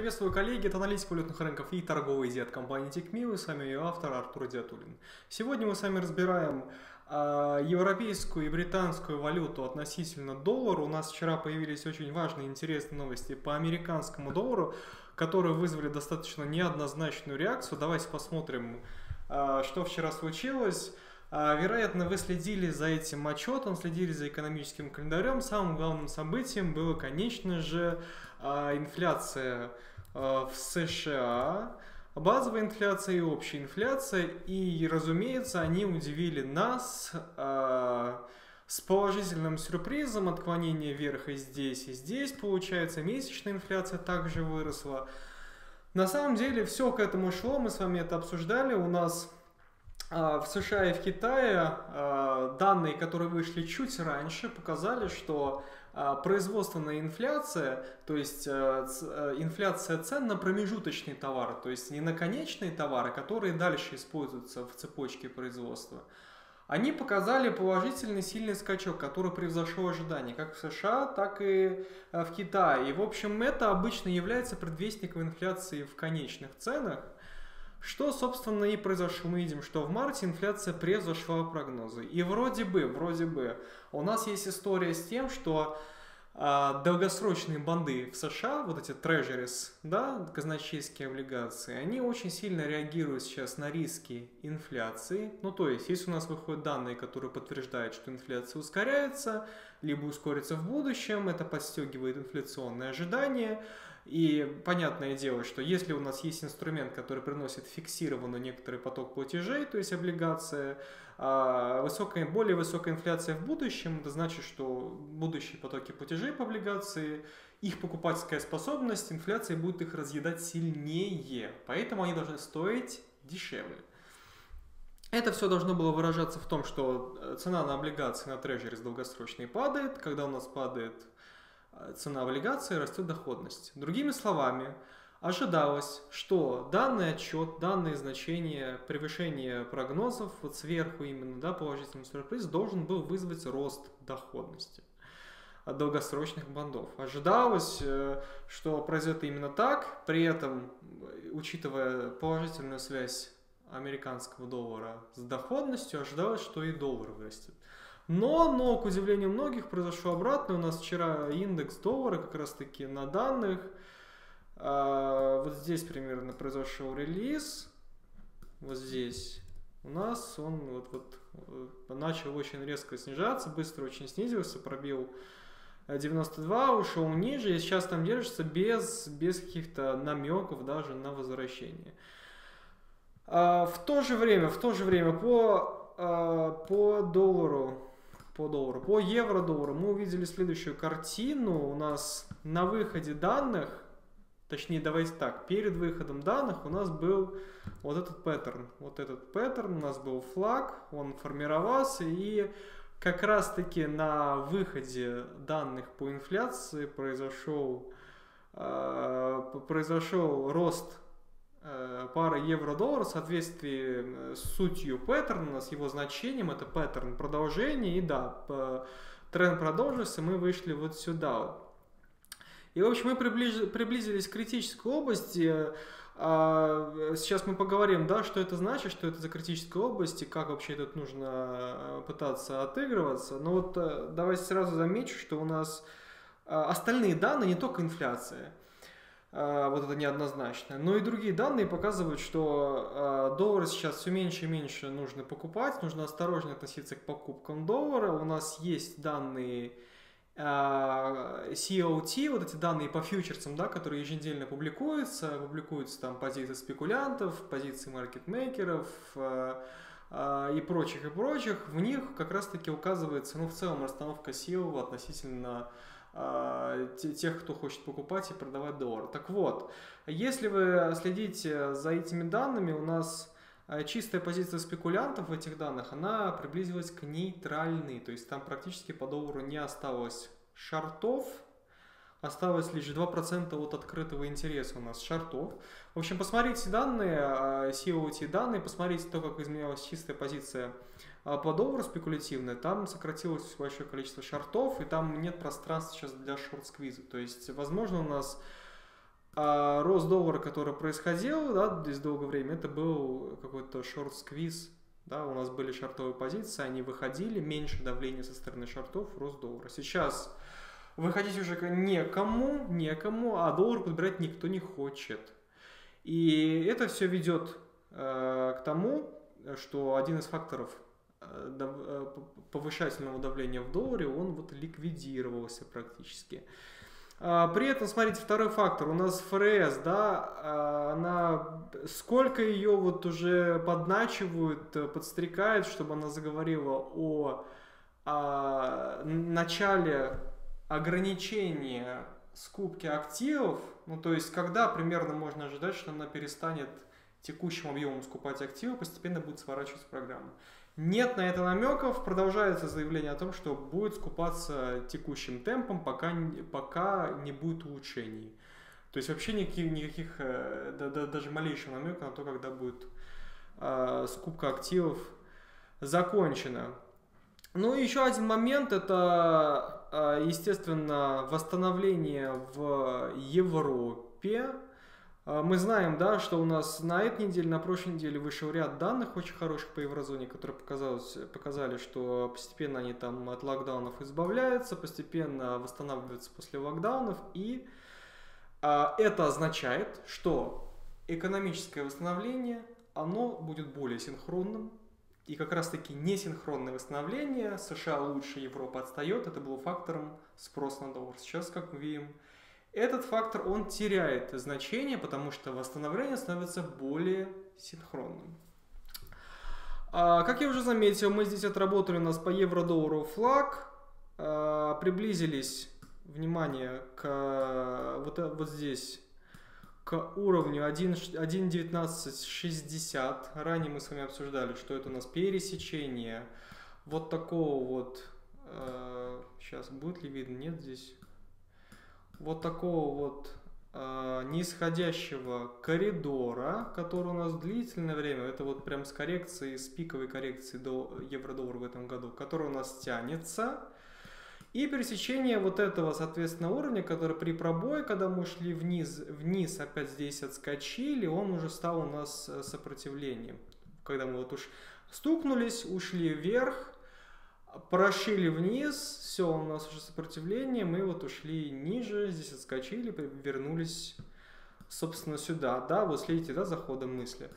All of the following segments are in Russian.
приветствую коллеги, это аналитик валютных рынков и торговый дед компании TechMill, и с вами ее автор Артур Диатулин. Сегодня мы с вами разбираем э, европейскую и британскую валюту относительно доллара. У нас вчера появились очень важные интересные новости по американскому доллару, которые вызвали достаточно неоднозначную реакцию. Давайте посмотрим, э, что вчера случилось. Вероятно, вы следили за этим отчетом, следили за экономическим календарем. Самым главным событием было, конечно же, а, инфляция а, в США, базовая инфляция и общая инфляция. И, разумеется, они удивили нас а, с положительным сюрпризом отклонение вверх и здесь, и здесь. Получается, месячная инфляция также выросла. На самом деле все к этому шло, мы с вами это обсуждали. У нас в США и в Китае данные, которые вышли чуть раньше, показали, что а, производственная инфляция, то есть э, э, инфляция цен на промежуточные товары, то есть не на конечные товары, которые дальше используются в цепочке производства, они показали положительный сильный скачок, который превзошел ожидания как в США, так и э, в Китае. И, в общем, это обычно является предвестником инфляции в конечных ценах, что, собственно, и произошло. Мы видим, что в марте инфляция превзошла прогнозы. И вроде бы, вроде бы, у нас есть история с тем, что э, долгосрочные банды в США, вот эти treasuries, да, казначейские облигации, они очень сильно реагируют сейчас на риски инфляции. Ну, то есть, если у нас выходят данные, которые подтверждают, что инфляция ускоряется, либо ускорится в будущем, это подстегивает инфляционные ожидания, и понятное дело, что если у нас есть инструмент, который приносит фиксированный некоторый поток платежей, то есть облигация, а, высокая, более высокая инфляция в будущем, это значит, что будущие потоки платежей по облигации, их покупательская способность, инфляция будет их разъедать сильнее, поэтому они должны стоить дешевле. Это все должно было выражаться в том, что э, цена на облигации на трежере долгосрочной падает, когда у нас падает цена облигации, растет доходность. Другими словами, ожидалось, что данный отчет, данные значения, превышение прогнозов, вот сверху именно, да, положительный сюрприз, должен был вызвать рост доходности долгосрочных бандов. Ожидалось, э, что произойдет именно так, при этом, учитывая положительную связь американского доллара с доходностью, ожидалось, что и доллар вырастет. Но, но, к удивлению многих, произошло обратное. У нас вчера индекс доллара как раз-таки на данных. А, вот здесь примерно произошел релиз. Вот здесь у нас он вот, вот э, начал очень резко снижаться, быстро очень снизился, пробил 92, ушел ниже, и сейчас там держится без, без каких-то намеков даже на возвращение. А, в то же время, в то же время по, а, по доллару по доллару. По евро-доллару мы увидели следующую картину. У нас на выходе данных, точнее давайте так, перед выходом данных у нас был вот этот паттерн. Вот этот паттерн, у нас был флаг, он формировался и как раз таки на выходе данных по инфляции произошел, э, произошел рост пара евро-доллар в соответствии э, с сутью паттерна, с его значением, это паттерн продолжения, и да, тренд продолжился, мы вышли вот сюда. И, в общем, мы приблизились к критической области, а, Сейчас мы поговорим, да, что это значит, что это за критическая область и как вообще тут нужно э, пытаться отыгрываться. Но вот давайте сразу замечу, что у нас остальные данные, не только инфляция, вот это неоднозначно. Но и другие данные показывают, что а, доллары сейчас все меньше и меньше нужно покупать, нужно осторожно относиться к покупкам доллара. У нас есть данные а, COT, вот эти данные по фьючерсам, да, которые еженедельно публикуются, публикуются там позиции спекулянтов, позиции маркетмейкеров и прочих, и прочих, в них как раз-таки указывается, ну, в целом расстановка сил относительно а, тех, кто хочет покупать и продавать доллар. Так вот, если вы следите за этими данными, у нас а, чистая позиция спекулянтов в этих данных, она приблизилась к нейтральной, то есть там практически по доллару не осталось шартов, осталось лишь 2% от открытого интереса у нас шартов. В общем, посмотрите данные, COT а, данные, посмотрите то, как изменялась чистая позиция а по доллару спекулятивное, там сократилось большое количество шортов, и там нет пространства сейчас для шорт-сквиза. То есть, возможно, у нас А рост доллара, который происходил, да, здесь долгое время, это был какой-то шорт-сквиз, да, у нас были шортовые позиции, они выходили, меньше давления со стороны шортов, рост доллара. Сейчас выходить уже некому, некому, а доллар подбирать никто не хочет. И это все ведет э, к тому, что один из факторов повышательного давления в долларе, он вот ликвидировался практически. А, при этом, смотрите, второй фактор. У нас ФРС, да, а, она сколько ее вот уже подначивают, э, подстрекают, чтобы она заговорила о, о начале ограничения скупки активов, ну то есть когда примерно можно ожидать, что она перестанет текущим объемом скупать активы, постепенно будет сворачивать программу. Нет на это намеков, продолжается заявление о том, что будет скупаться текущим темпом, пока, пока не будет улучшений. То есть вообще никаких, никаких э, да, да, даже малейшего намека на то, когда будет э, скупка активов закончена. Ну и еще один момент, это, э, естественно, восстановление в Европе. А, мы знаем, да, что у нас на этой неделе, на прошлой неделе вышел ряд данных очень хороших по еврозоне, которые показали, что постепенно они там от локдаунов избавляются, постепенно восстанавливаются после локдаунов. И а, это означает, что экономическое восстановление, оно будет более синхронным. И как раз таки несинхронное восстановление, США лучше, Европа отстает, это было фактором спроса на доллар. Сейчас, как мы видим, этот фактор, он теряет значение, потому что восстановление становится более синхронным. А, как я уже заметил, мы здесь отработали у нас по евро-доллару флаг, а, приблизились, внимание, к вот, вот здесь, к уровню 1.1960. Ранее мы с вами обсуждали, что это у нас пересечение вот такого вот, э, сейчас будет ли видно, нет здесь, вот такого вот э, нисходящего коридора, который у нас длительное время, это вот прям с коррекцией, с пиковой коррекцией до евро-доллара в этом году, который у нас тянется. И пересечение вот этого, соответственно, уровня, который при пробое, когда мы шли вниз, вниз опять здесь отскочили, он уже стал у нас э, сопротивлением. Когда мы вот уж стукнулись, ушли вверх, прошили вниз, все, у нас уже сопротивление, мы вот ушли ниже, здесь отскочили, вернулись, собственно, сюда, да, вот следите, да, за ходом мысли,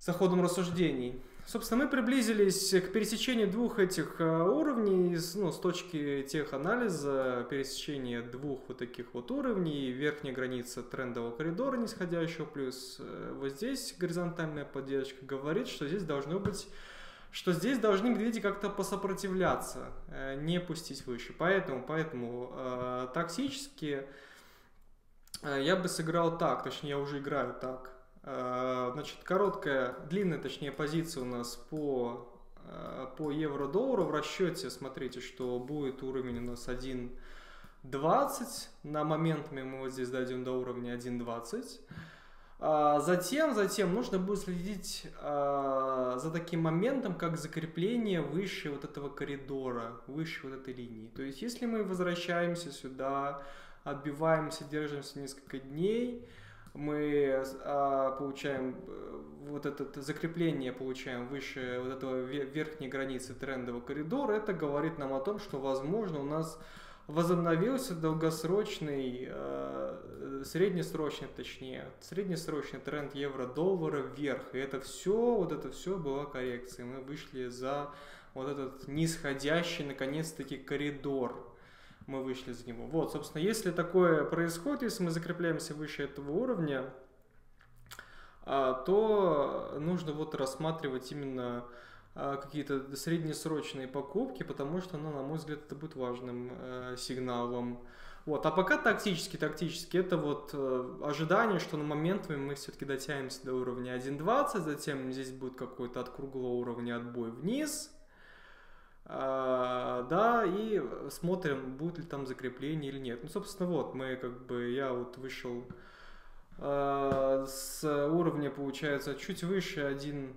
за ходом рассуждений. Собственно, мы приблизились к пересечению двух этих э, уровней, ну, с точки теханализа, пересечения двух вот таких вот уровней, верхняя граница трендового коридора нисходящего, плюс э, вот здесь горизонтальная поддержка говорит, что здесь должно быть что здесь должны медведи как-то посопротивляться, э, не пустить выше. Поэтому, поэтому э, тактически э, я бы сыграл так, точнее я уже играю так. Э, значит, короткая, длинная, точнее, позиция у нас по, э, по евро-доллару в расчете, смотрите, что будет уровень у нас 1.20, на момент мы вот здесь дойдем до уровня 1.20. А, затем, затем нужно будет следить а, за таким моментом, как закрепление выше вот этого коридора, выше вот этой линии. То есть, если мы возвращаемся сюда, отбиваемся, держимся несколько дней, мы а, получаем э, вот это закрепление получаем выше вот этого верхней границы трендового коридора, это говорит нам о том, что возможно у нас возобновился долгосрочный, э, среднесрочный, точнее, среднесрочный тренд евро-доллара вверх. И это все, вот это все была коррекция. Мы вышли за вот этот нисходящий, наконец-таки, коридор. Мы вышли за него. Вот, собственно, если такое происходит, если мы закрепляемся выше этого уровня, а, то нужно вот рассматривать именно какие-то среднесрочные покупки, потому что, ну, на мой взгляд, это будет важным э, сигналом. Вот. А пока тактически, тактически, это вот э, ожидание, что на момент мы все-таки дотянемся до уровня 1.20, затем здесь будет какой-то от круглого уровня отбой вниз, а, да, и смотрим, будет ли там закрепление или нет. Ну, собственно, вот, мы как бы, я вот вышел э, с уровня, получается, чуть выше 1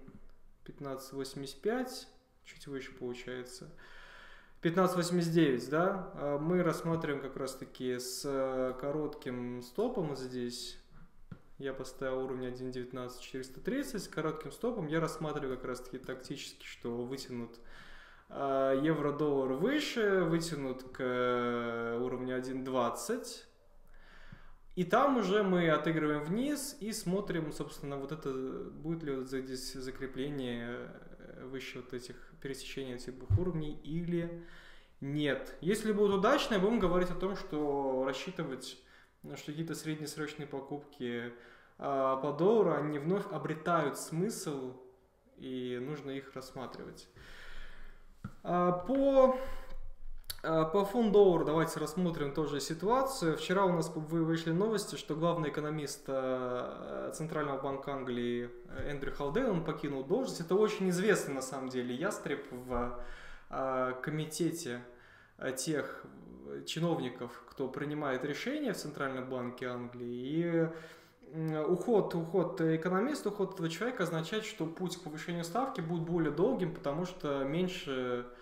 1585, чуть выше получается. 15.89, да, а, мы рассматриваем как раз-таки с э, коротким стопом здесь. Я поставил уровень 1.19.430 с коротким стопом. Я рассматриваю как раз-таки тактически, что вытянут а, евро-доллар выше, вытянут к э, уровню 1.20. И там уже мы отыгрываем вниз и смотрим, собственно, вот это, будет ли вот здесь закрепление э, выше вот этих пересечения этих двух уровней или нет. Если будет удачно, будем говорить о том, что рассчитывать, что какие-то среднесрочные покупки а, по доллару, они вновь обретают смысл, и нужно их рассматривать. А, по по фунт доллару давайте рассмотрим тоже ситуацию. Вчера у нас вышли новости, что главный экономист э, Центрального банка Англии э, Эндрю Халдейл, он покинул должность. Это очень известный на самом деле ястреб в э, комитете тех чиновников, кто принимает решения в Центральном банке Англии. И уход, уход экономиста, уход этого человека означает, что путь к повышению ставки будет более долгим, потому что меньше а,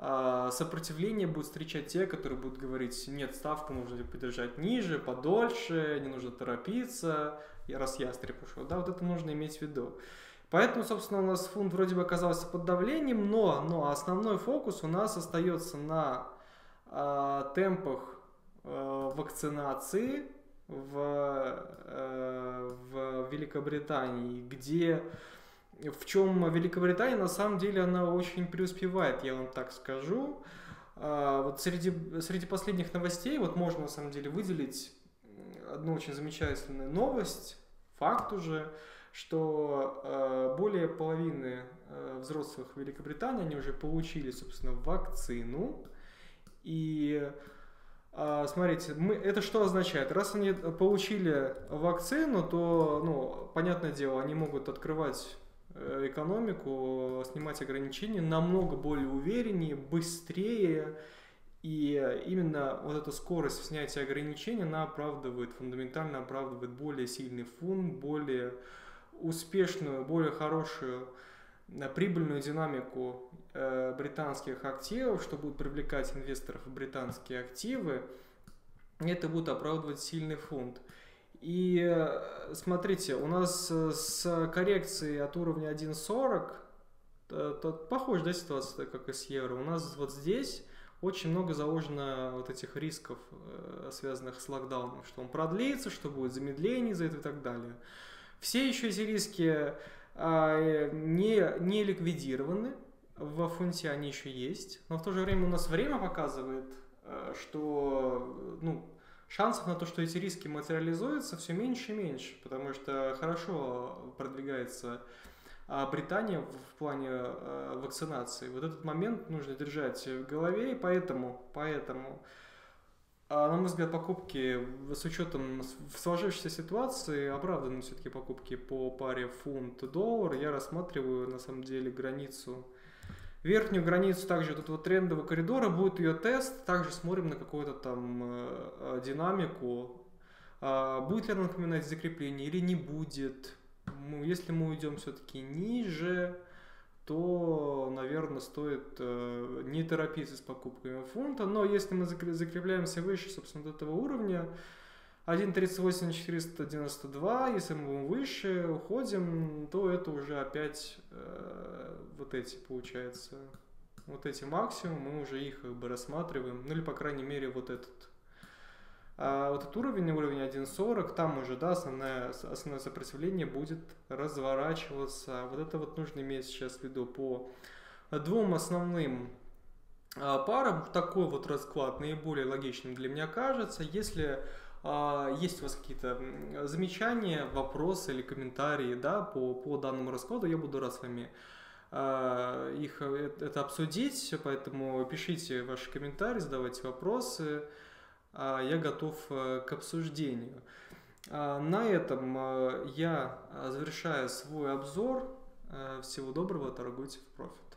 сопротивление будут встречать те, которые будут говорить, нет, ставку нужно подержать ниже, подольше, не нужно торопиться, раз ястреб ушел. Да, вот это нужно иметь в виду. Поэтому, собственно, у нас фунт вроде бы оказался под давлением, но, но основной фокус у нас остается на э, темпах э, вакцинации в, э, в Великобритании, где в чем Великобритания, на самом деле, она очень преуспевает, я вам так скажу. А, вот среди, среди последних новостей, вот можно на самом деле выделить одну очень замечательную новость, факт уже, что а, более половины а, взрослых Великобритании, они уже получили, собственно, вакцину. И Смотрите, мы, это что означает? Раз они получили вакцину, то, ну, понятное дело, они могут открывать экономику, снимать ограничения намного более увереннее, быстрее. И именно вот эта скорость снятия ограничений, она оправдывает, фундаментально оправдывает более сильный фунт, более успешную, более хорошую э, прибыльную динамику э, британских активов, что будет привлекать инвесторов в британские активы, это будет оправдывать сильный фунт. И э, смотрите, у нас э, с коррекцией от уровня 1.40 э, похожая да, ситуация, как и с евро. У нас вот здесь очень много заложено вот этих рисков, связанных с локдауном, что он продлится, что будет замедление из-за этого и так далее. Все еще эти риски а, не, не ликвидированы, во фунте они еще есть, но в то же время у нас время показывает, что ну, шансов на то, что эти риски материализуются, все меньше и меньше, потому что хорошо продвигается а, Британия в плане а, вакцинации. Вот этот момент нужно держать в голове, и поэтому, поэтому а, на мой взгляд, покупки с учетом сложившейся ситуации, оправданы все-таки покупки по паре фунт-доллар. Я рассматриваю, на самом деле, границу верхнюю границу также вот трендового коридора, будет ее тест, также смотрим на какую-то там э, э, динамику, э, будет ли она напоминать закрепление или не будет. Ну, если мы уйдем все-таки ниже, то, наверное, стоит э, не торопиться с покупками фунта, но если мы закрепляемся выше, собственно, до этого уровня, 1.38.492, если мы будем выше, уходим, то это уже опять э, вот эти, получается, вот эти максимум, мы уже их как бы рассматриваем, ну или, по крайней мере, вот этот. А вот этот уровень, уровень 1.40, там уже, да, основное, основное сопротивление будет разворачиваться. Вот это вот нужно иметь сейчас в виду по двум основным а, парам. Такой вот расклад наиболее логичным для меня кажется. Если есть у вас какие-то замечания, вопросы или комментарии да, по, по данному раскладу, я буду рад с вами а, их э, это обсудить, поэтому пишите ваши комментарии, задавайте вопросы, а, я готов э, к обсуждению. На этом э, я завершаю свой обзор. Всего доброго, торгуйте в профит.